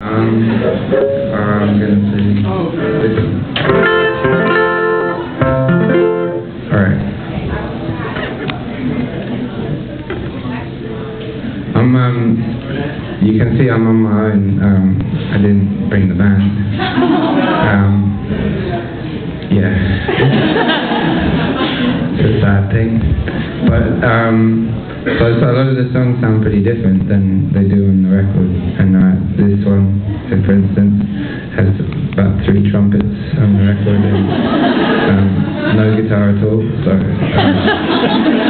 Um, I'm gonna say. Alright. I'm, um, you can see I'm on my own, um, I didn't bring the band. Um, yeah. it's a sad thing. But um, but so a lot of the songs sound pretty different than they do on the record. And uh, this one, for instance, has about three trumpets on the record and um, no guitar at all. So. Um,